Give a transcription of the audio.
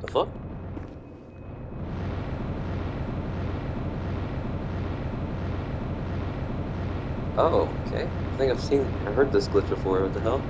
The fuck? Oh, okay. I think I've seen, I heard this glitch before. What the hell?